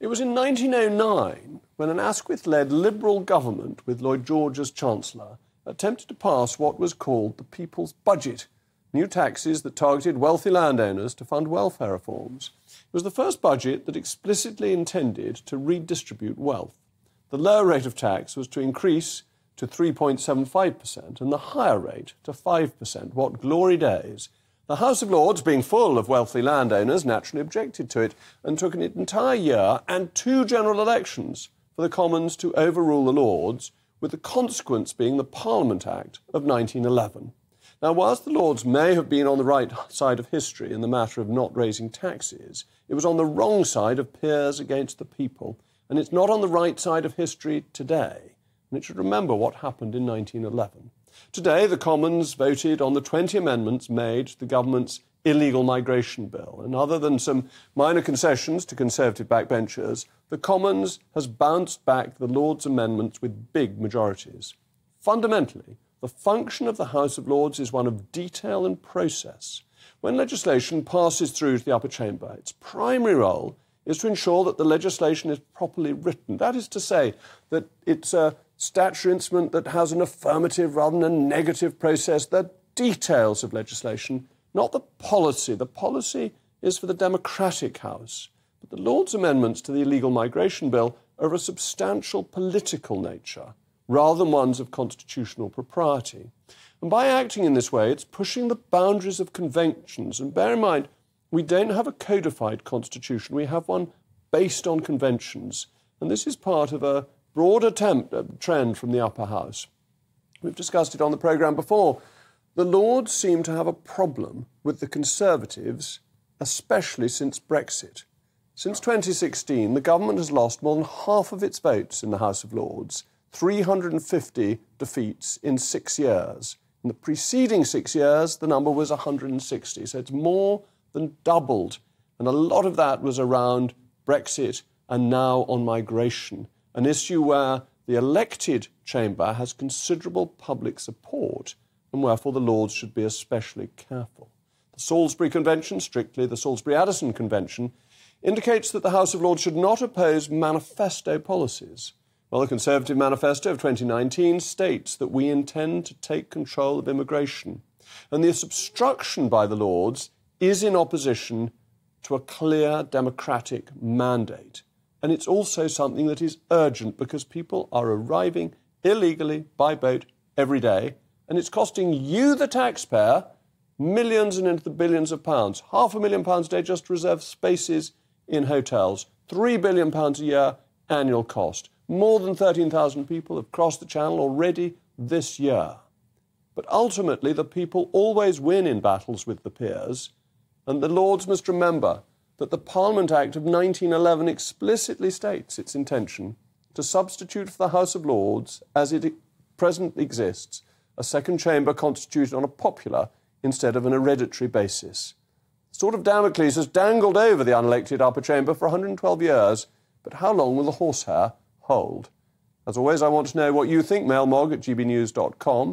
It was in 1909 when an Asquith led Liberal government, with Lloyd George as Chancellor, attempted to pass what was called the People's Budget new taxes that targeted wealthy landowners to fund welfare reforms. It was the first budget that explicitly intended to redistribute wealth. The lower rate of tax was to increase to 3.75% and the higher rate to 5%. What glory days! The House of Lords, being full of wealthy landowners, naturally objected to it and took an entire year and two general elections for the Commons to overrule the Lords, with the consequence being the Parliament Act of 1911. Now, whilst the Lords may have been on the right side of history in the matter of not raising taxes, it was on the wrong side of peers against the people, and it's not on the right side of history today. And it should remember what happened in 1911. Today, the Commons voted on the 20 amendments made to the government's illegal migration bill. And other than some minor concessions to Conservative backbenchers, the Commons has bounced back the Lords' amendments with big majorities. Fundamentally, the function of the House of Lords is one of detail and process. When legislation passes through to the upper chamber, its primary role is to ensure that the legislation is properly written. That is to say, that it's a statutory instrument that has an affirmative rather than a negative process, the details of legislation, not the policy. The policy is for the Democratic House. But the Lords' amendments to the illegal migration bill are of a substantial political nature rather than ones of constitutional propriety. And by acting in this way, it's pushing the boundaries of conventions. And bear in mind, we don't have a codified constitution, we have one based on conventions. And this is part of a broad attempt, uh, trend from the upper house. We've discussed it on the programme before. The Lords seem to have a problem with the Conservatives, especially since Brexit. Since 2016, the government has lost more than half of its votes in the House of Lords, 350 defeats in six years. In the preceding six years, the number was 160. So it's more than doubled. And a lot of that was around Brexit and now on migration an issue where the elected chamber has considerable public support and wherefore the Lords should be especially careful. The Salisbury Convention, strictly the Salisbury Addison Convention, indicates that the House of Lords should not oppose manifesto policies. Well, the Conservative Manifesto of 2019 states that we intend to take control of immigration. And this obstruction by the Lords is in opposition to a clear democratic mandate. And it's also something that is urgent because people are arriving illegally by boat every day. And it's costing you, the taxpayer, millions and into the billions of pounds. Half a million pounds a day just to reserve spaces in hotels. Three billion pounds a year annual cost. More than 13,000 people have crossed the channel already this year. But ultimately, the people always win in battles with the peers. And the Lords must remember that the Parliament Act of 1911 explicitly states its intention to substitute for the House of Lords, as it presently exists, a second chamber constituted on a popular instead of an hereditary basis. Sword of Damocles has dangled over the unelected upper chamber for 112 years, but how long will the horsehair hold? As always, I want to know what you think. Mailmog at gbnews.com.